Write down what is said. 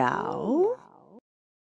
mundial.